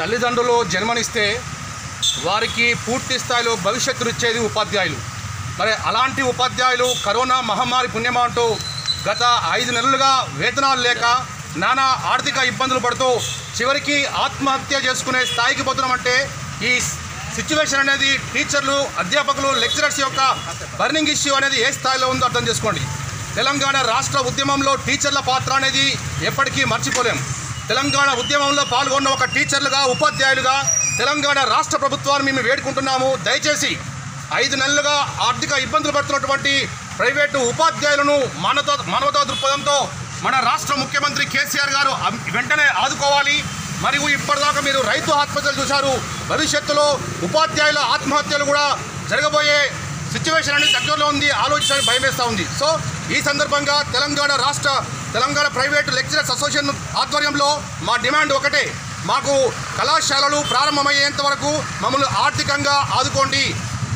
తల్లిదండ్రులు జన్మనిస్తే వారికి పూర్తి స్థాయిలో భవిష్యత్తునిచ్చేది ఉపాధ్యాయులు. మరి అలాంటి ఉపాధ్యాయులు కరోనా మహమ్మారి పుణ్యమంటూ గత ఐదు నెలలుగా వేతనాలు లేక నానా ఆర్థిక ఇబ్బందులు పడుతూ చివరికి ఆత్మహత్య చేసుకునే స్థాయికి పోతున్నామంటే ఈ సిచ్యువేషన్ అనేది టీచర్లు అధ్యాపకులు లెక్చరర్స్ యొక్క బర్నింగ్ ఇష్యూ అనేది ఏ స్థాయిలో ఉందో అర్థం చేసుకోండి. తెలంగాణ రాష్ట్ర ఉద్యమంలో టీచర్ల పాత్ర అనేది ఎప్పటికీ మర్చిపోలేం. తెలంగాణ ఉద్యమంలో పాల్గొన్న ఒక టీచర్లుగా ఉపాధ్యాయులుగా తెలంగాణ రాష్ట్ర ప్రభుత్వాన్ని మేము వేడుకుంటున్నాము. దయచేసి ఐదు నెలలుగా ఆర్థిక ఇబ్బందులు పడుతున్నటువంటి ప్రైవేటు ఉపాధ్యాయులను మానవతా మానవతా దృక్పథంతో మన రాష్ట్ర ముఖ్యమంత్రి కేసీఆర్ గారు వెంటనే ఆదుకోవాలి. మరియు ఇప్పటిదాకా మీరు రైతు ఆత్మహత్యలు చూశారు. భవిష్యత్తులో ఉపాధ్యాయుల ఆత్మహత్యలు కూడా జరగబోయే సిచ్యువేషన్ అనేది దగ్గరలో ఉంది. ఆలోచించడానికి భయం వేస్తూ ఉంది. సో ఈ సందర్భంగా తెలంగాణ రాష్ట్ర తెలంగాణ ప్రైవేటు లెక్చరర్స్ అసోసియేషన్ ఆధ్వర్యంలో మా డిమాండ్ ఒకటే. మాకు కళాశాలలు ప్రారంభమయ్యేంత వరకు మమ్మల్ని ఆర్థికంగా ఆదుకోండి.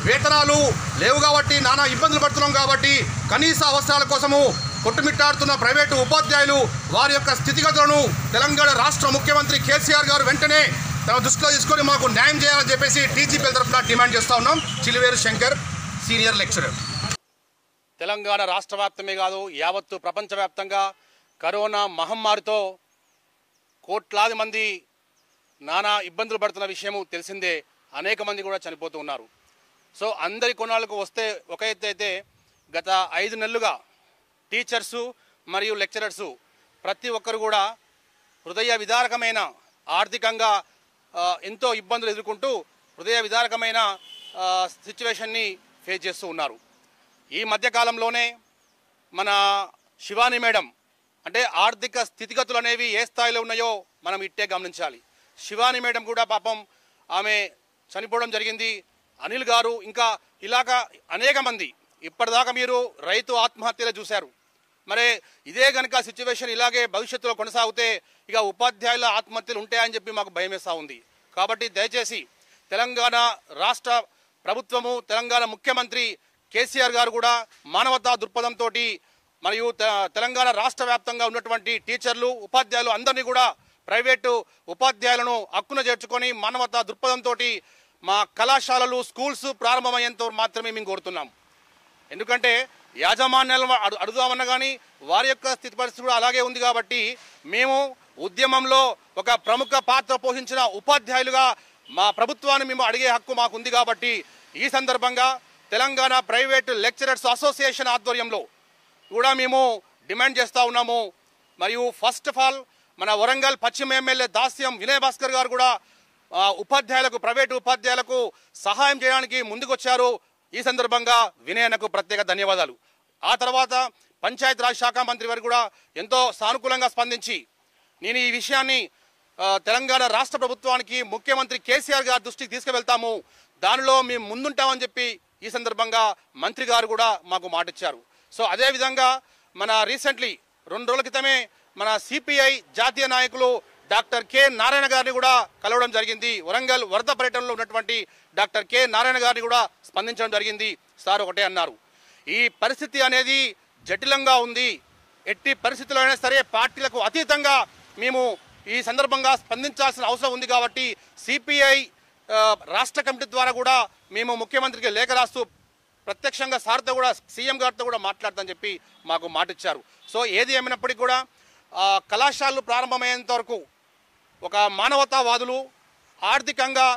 వేతనాలు లేవు కాబట్టి నానా ఇబ్బందులు పడుతున్నాం కాబట్టి కనీస అవసరాల కోసము కొట్టుమిట్టాడుతున్న ప్రైవేటు ఉపాధ్యాయులు వారి యొక్క స్థితిగతులను తెలంగాణ రాష్ట్ర ముఖ్యమంత్రి కేసీఆర్ గారు వెంటనే తమ దృష్టిలో తీసుకొని మాకు న్యాయం చేయాలని చెప్పేసి టీజీపీ తరఫున డిమాండ్ చేస్తూ ఉన్నాం. Chiliveru Shankar senior lecturer. Telangana రాష్ట్ర వ్యాప్తమే కాదు యావత్తు ప్రపంచవ్యాప్తంగా కరోనా మహమ్మారితో కోట్లాది మంది నానా ఇబ్బందులు పడుతున్న విషయము తెలిసిందే. అనేక మంది కూడా చనిపోతూ ఉన్నారు. సో అందరి కొనాలకు వస్తే ఒక ఎత్తు అయితే గత ఐదు నెలలుగా టీచర్సు మరియు లెక్చరర్సు ప్రతి ఒక్కరు కూడా హృదయ విదారకమైన ఆర్థికంగా ఎంతో ఇబ్బందులు ఎదుర్కొంటూ హృదయ విదారకమైన సిచ్యువేషన్ని ఫేస్ చేస్తూ ఉన్నారు. ఈ మధ్యకాలంలోనే మన శివాని మేడం అంటే ఆర్థిక స్థితిగతులు అనేవి ఏ స్థాయిలో ఉన్నాయో మనం ఇట్టే గమనించాలి. శివాని మేడం కూడా పాపం ఆమె చనిపోవడం జరిగింది. అనిల్ గారు ఇంకా ఇలాగ అనేక మంది ఇప్పటిదాకా మీరు రైతు ఆత్మహత్యలు చూశారు. మరి ఇదే కనుక సిచ్యువేషన్ ఇలాగే భవిష్యత్తులో కొనసాగితే ఇక ఉపాధ్యాయుల ఆత్మహత్యలు ఉంటాయని చెప్పి మాకు భయం ఉంది. కాబట్టి దయచేసి తెలంగాణ రాష్ట్ర ప్రభుత్వము తెలంగాణ ముఖ్యమంత్రి కేసీఆర్ గారు కూడా మానవతా దృక్పథంతో మరియు తెలంగాణ రాష్ట్ర వ్యాప్తంగా ఉన్నటువంటి టీచర్లు ఉపాధ్యాయులు అందరినీ కూడా ప్రైవేటు ఉపాధ్యాయులను హక్కున చేర్చుకొని మానవత దృక్పథంతో మా కళాశాలలు స్కూల్స్ ప్రారంభమయ్యేంత మాత్రమే మేము కోరుతున్నాం. ఎందుకంటే యాజమాన్యాలు అడు అడుగుదామన్నా కానీ వారి యొక్క స్థితి పరిస్థితి కూడా అలాగే ఉంది కాబట్టి మేము ఉద్యమంలో ఒక ప్రముఖ పాత్ర పోషించిన ఉపాధ్యాయులుగా మా ప్రభుత్వాన్ని మేము అడిగే హక్కు మాకు ఉంది కాబట్టి ఈ సందర్భంగా తెలంగాణ ప్రైవేట్ లెక్చరర్స్ అసోసియేషన్ ఆధ్వర్యంలో కూడా మేము డిమాండ్ చేస్తూ ఉన్నాము. మరియు ఫస్ట్ ఆఫ్ ఆల్ మన వరంగల్ పశ్చిమ ఎమ్మెల్యే దాస్యం వినయ్ భాస్కర్ గారు కూడా ఉపాధ్యాయులకు ప్రైవేటు ఉపాధ్యాయులకు సహాయం చేయడానికి ముందుకొచ్చారు. ఈ సందర్భంగా వినయనకు ప్రత్యేక ధన్యవాదాలు. ఆ తర్వాత పంచాయత్ రాజ్ శాఖ మంత్రి వారు కూడా ఎంతో సానుకూలంగా స్పందించి నేను ఈ విషయాన్ని తెలంగాణ రాష్ట్ర ప్రభుత్వానికి ముఖ్యమంత్రి కేసీఆర్ గారి దృష్టికి తీసుకువెళ్తాము. దానిలో మేము ముందుంటామని చెప్పి ఈ సందర్భంగా మంత్రి గారు కూడా మాకు మాటిచ్చారు. సో అదేవిధంగా మన రీసెంట్లీ రెండు రోజుల క్రితమే మన సిపిఐ జాతీయ నాయకులు డాక్టర్ కె నారాయణ గారిని కూడా కలవడం జరిగింది. వరంగల్ వరద పర్యటనలో ఉన్నటువంటి డాక్టర్ కె నారాయణ గారిని కూడా స్పందించడం జరిగింది. సార్ ఒకటే అన్నారు. ఈ పరిస్థితి అనేది జటిలంగా ఉంది. ఎట్టి పరిస్థితుల్లో అయినా సరే పార్టీలకు అతీతంగా మేము ఈ సందర్భంగా స్పందించాల్సిన అవసరం ఉంది కాబట్టి సిపిఐ రాష్ట్ర కమిటీ ద్వారా కూడా మేము ముఖ్యమంత్రికి లేఖ రాస్తూ ప్రత్యక్షంగా సార్తో కూడా సీఎం గారితో కూడా మాట్లాడదని చెప్పి మాకు మాట ఇచ్చారు సో ఏది ఏమైనప్పటికీ కూడా కళాశాలలు ప్రారంభమయ్యేంత వరకు ఒక మానవతావాదులు ఆర్థికంగా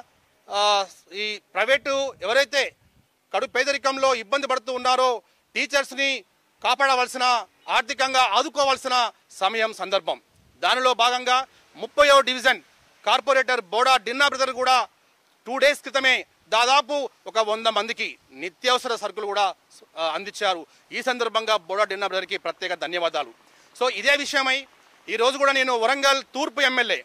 ఈ ప్రైవేటు ఎవరైతే కడు పేదరికంలో ఇబ్బంది పడుతూ ఉన్నారో టీచర్స్ని కాపాడవలసిన ఆర్థికంగా ఆదుకోవాల్సిన సమయం సందర్భం. దానిలో భాగంగా ముప్పయో division corporator Boda Dinna brother కూడా టూ డేస్ క్రితమే దాదాపు ఒక వంద మందికి నిత్యావసర సరుకులు కూడా అందించారు. ఈ సందర్భంగా బోడా డిన్నా బ్రదర్కి ప్రత్యేక ధన్యవాదాలు. సో ఇదే విషయమై ఈరోజు కూడా నేను వరంగల్ తూర్పు ఎమ్మెల్యే.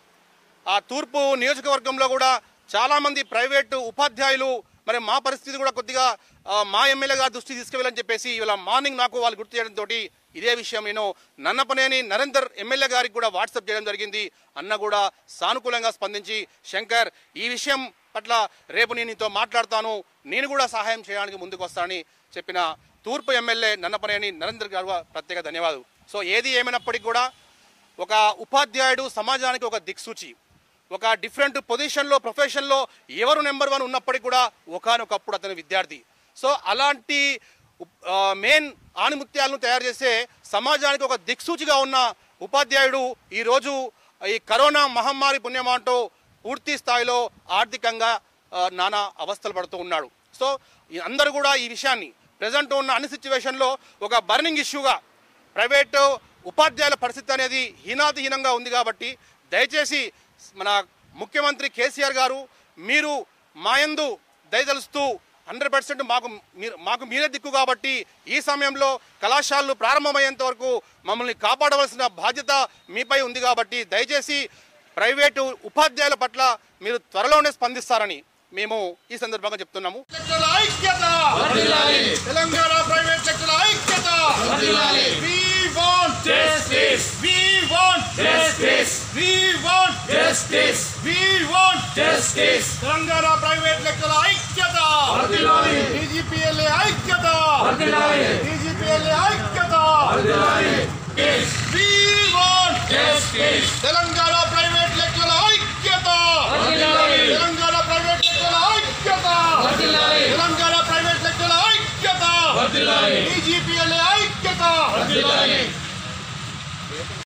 ఆ తూర్పు నియోజకవర్గంలో కూడా చాలామంది ప్రైవేటు ఉపాధ్యాయులు మరి మా పరిస్థితి కూడా కొద్దిగా మా ఎమ్మెల్యేగా దృష్టి తీసుకువెళ్ళని చెప్పేసి ఇలా మార్నింగ్ నాకు వాళ్ళు గుర్తు చేయడంతో ఇదే విషయం నేను నన్నపనేని నరేందర్ ఎమ్మెల్యే గారికి కూడా వాట్సాప్ చేయడం జరిగింది. అన్న కూడా సానుకూలంగా స్పందించి శంకర్ ఈ విషయం పట్ల రేపు నేను నీతో మాట్లాడతాను. నేను కూడా సహాయం చేయడానికి ముందుకు వస్తానని చెప్పిన తూర్పు ఎమ్మెల్యే నన్నపనేని నరేంద్ర గారు ప్రత్యేక ధన్యవాదాలు. సో ఏది ఏమైనప్పటికీ కూడా ఒక ఉపాధ్యాయుడు సమాజానికి ఒక దిక్సూచి ఒక డిఫరెంట్ పొజిషన్లో ప్రొఫెషన్లో ఎవరు నెంబర్ వన్ ఉన్నప్పటికీ కూడా ఒకనొకప్పుడు అతని విద్యార్థి. సో అలాంటి మెయిన్ ఆణిముత్యాలను తయారు చేసే సమాజానికి ఒక దిక్సూచిగా ఉన్న ఉపాధ్యాయుడు ఈరోజు ఈ కరోనా మహమ్మారి పుణ్యమాంటో పూర్తి స్థాయిలో ఆర్థికంగా నానా అవస్థలు పడుతూ ఉన్నాడు. సో అందరూ కూడా ఈ విషయాన్ని ప్రజెంట్ ఉన్న అన్ని సిచ్యువేషన్లో ఒక బర్నింగ్ ఇష్యూగా ప్రైవేటు ఉపాధ్యాయుల పరిస్థితి అనేది హీనాతిహీనంగా ఉంది కాబట్టి దయచేసి మన ముఖ్యమంత్రి కేసీఆర్ గారు మీరు మాయందు దయతలుస్తూ హండ్రెడ్ పర్సెంట్ మాకు మాకు మీరే దిక్కు కాబట్టి ఈ సమయంలో కళాశాలలు ప్రారంభమయ్యేంత వరకు మమ్మల్ని కాపాడవలసిన బాధ్యత మీపై ఉంది కాబట్టి దయచేసి ప్రైవేటు ఉపాధ్యాయుల పట్ల మీరు త్వరలోనే స్పందిస్తారని మేము ఈ సందర్భంగా చెప్తున్నాము. తెలంగాణ ప్రైవేట్ ఐక్యత! తెలంగాణ ప్రైవేట్ లెక్కల ఐక్యత! డీజీపీఎల్ఏ ఐక్యత! డీజీపీఎల్ఏ ఐక్యత! తెలంగాణ